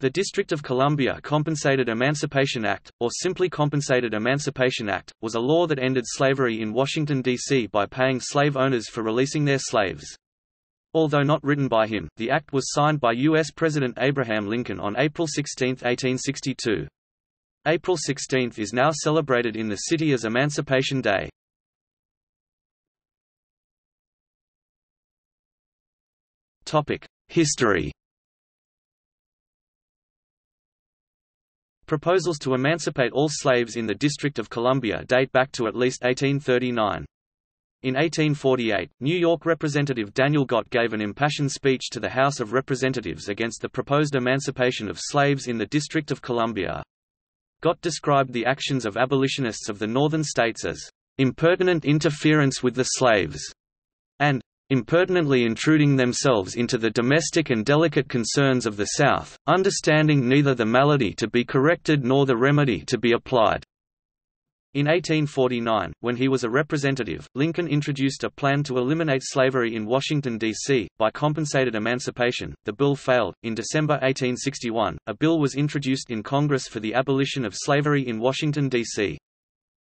The District of Columbia Compensated Emancipation Act, or simply Compensated Emancipation Act, was a law that ended slavery in Washington, D.C. by paying slave owners for releasing their slaves. Although not written by him, the act was signed by U.S. President Abraham Lincoln on April 16, 1862. April 16 is now celebrated in the city as Emancipation Day. History Proposals to emancipate all slaves in the District of Columbia date back to at least 1839. In 1848, New York Representative Daniel Gott gave an impassioned speech to the House of Representatives against the proposed emancipation of slaves in the District of Columbia. Gott described the actions of abolitionists of the northern states as impertinent interference with the slaves, impertinently intruding themselves into the domestic and delicate concerns of the South, understanding neither the malady to be corrected nor the remedy to be applied. In 1849, when he was a representative, Lincoln introduced a plan to eliminate slavery in Washington, D.C., by compensated emancipation. The bill failed. In December 1861, a bill was introduced in Congress for the abolition of slavery in Washington, D.C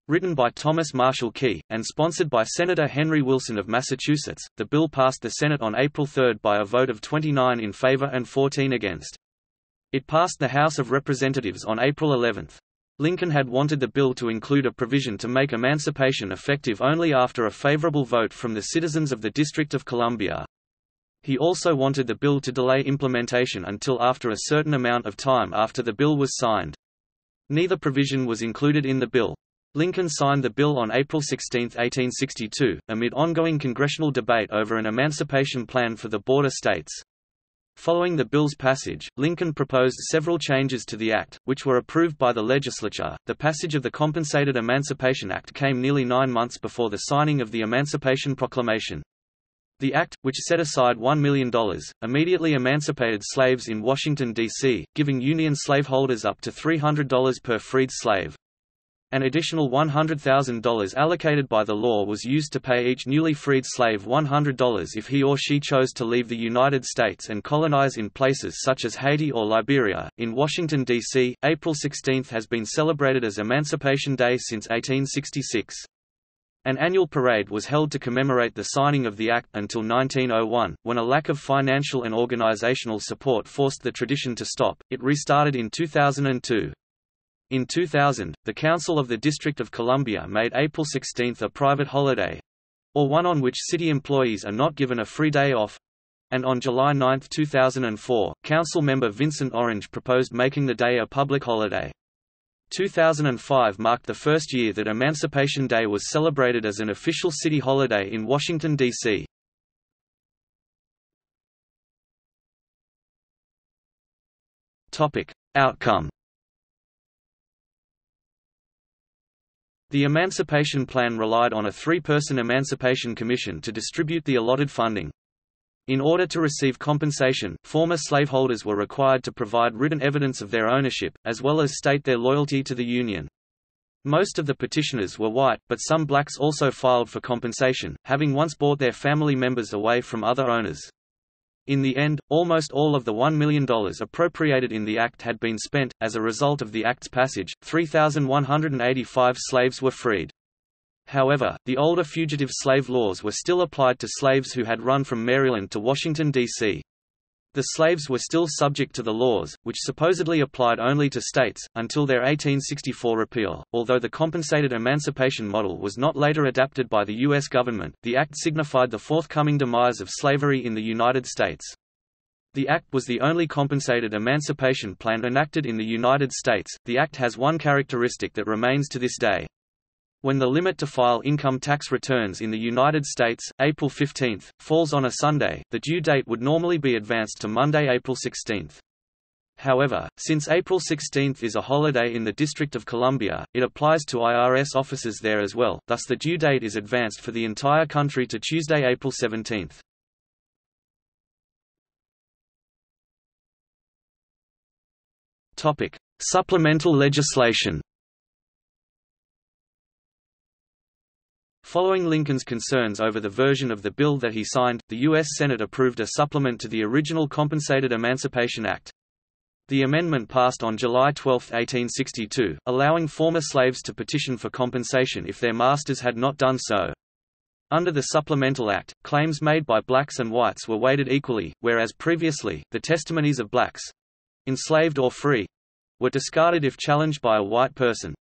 written by Thomas Marshall Key, and sponsored by Senator Henry Wilson of Massachusetts. The bill passed the Senate on April 3 by a vote of 29 in favor and 14 against. It passed the House of Representatives on April 11. Lincoln had wanted the bill to include a provision to make emancipation effective only after a favorable vote from the citizens of the District of Columbia. He also wanted the bill to delay implementation until after a certain amount of time after the bill was signed. Neither provision was included in the bill. Lincoln signed the bill on April 16, 1862, amid ongoing congressional debate over an emancipation plan for the border states. Following the bill's passage, Lincoln proposed several changes to the act, which were approved by the legislature. The passage of the Compensated Emancipation Act came nearly nine months before the signing of the Emancipation Proclamation. The act, which set aside $1 million, immediately emancipated slaves in Washington, D.C., giving Union slaveholders up to $300 per freed slave. An additional $100,000 allocated by the law was used to pay each newly freed slave $100 if he or she chose to leave the United States and colonize in places such as Haiti or Liberia. In Washington, D.C., April 16 has been celebrated as Emancipation Day since 1866. An annual parade was held to commemorate the signing of the Act until 1901, when a lack of financial and organizational support forced the tradition to stop. It restarted in 2002. In 2000, the Council of the District of Columbia made April 16 a private holiday—or one on which city employees are not given a free day off, and on July 9, 2004, Council member Vincent Orange proposed making the day a public holiday. 2005 marked the first year that Emancipation Day was celebrated as an official city holiday in Washington, D.C. Outcome The Emancipation Plan relied on a three-person Emancipation Commission to distribute the allotted funding. In order to receive compensation, former slaveholders were required to provide written evidence of their ownership, as well as state their loyalty to the Union. Most of the petitioners were white, but some blacks also filed for compensation, having once bought their family members away from other owners. In the end, almost all of the $1 million appropriated in the Act had been spent. As a result of the Act's passage, 3,185 slaves were freed. However, the older fugitive slave laws were still applied to slaves who had run from Maryland to Washington, D.C. The slaves were still subject to the laws, which supposedly applied only to states, until their 1864 repeal. Although the compensated emancipation model was not later adapted by the U.S. government, the Act signified the forthcoming demise of slavery in the United States. The Act was the only compensated emancipation plan enacted in the United States. The Act has one characteristic that remains to this day. When the limit to file income tax returns in the United States, April 15, falls on a Sunday, the due date would normally be advanced to Monday, April 16. However, since April 16 is a holiday in the District of Columbia, it applies to IRS offices there as well, thus the due date is advanced for the entire country to Tuesday, April 17. Supplemental legislation Following Lincoln's concerns over the version of the bill that he signed, the U.S. Senate approved a supplement to the original Compensated Emancipation Act. The amendment passed on July 12, 1862, allowing former slaves to petition for compensation if their masters had not done so. Under the Supplemental Act, claims made by blacks and whites were weighted equally, whereas previously, the testimonies of blacks—enslaved or free—were discarded if challenged by a white person.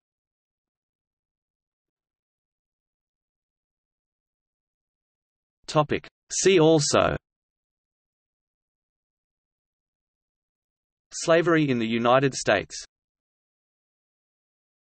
See also. Slavery in the United States